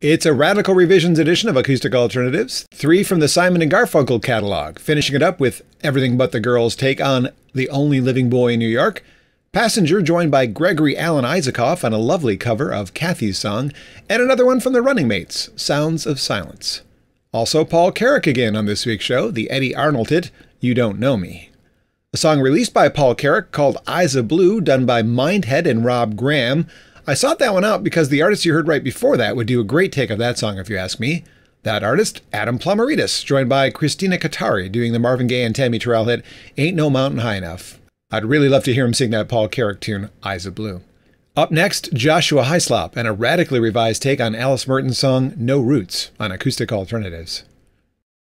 It's a radical revisions edition of Acoustic Alternatives, three from the Simon and Garfunkel catalog, finishing it up with Everything But the Girls take on The Only Living Boy in New York, Passenger joined by Gregory Alan Isakov on a lovely cover of Kathy's song, and another one from the Running Mates, Sounds of Silence. Also, Paul Carrack again on this week's show, the Eddy Arnold hit, You Don't Know Me. A song released by Paul Carrack called Eyes of Blue, done by Mindhead and Rob Graham. I sought that one out because the artist you heard right before that would do a great take of that song, if you ask me. That artist, Adam Plomaritis, joined by Christina Katari, doing the Marvin Gaye and Tammy Terrell hit Ain't No Mountain High Enough. I'd really love to hear him sing that Paul Carrack tune, Eyes of Blue. Up next, Joshua Hyslop and a radically revised take on Alice Merton's song No Roots on Acoustic Alternatives.